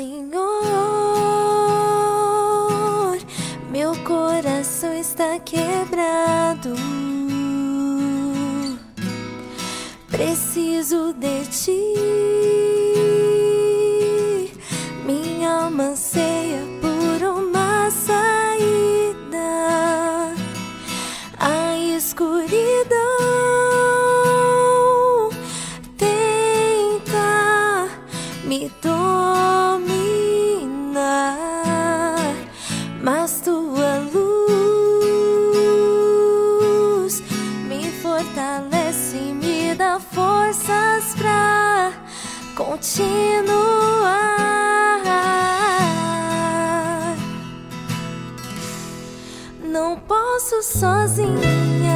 Senhor, meu coração está quebrado. Preciso de ti, mas tua luz me fortalece e me dá forças pra continuar. Não posso sozinha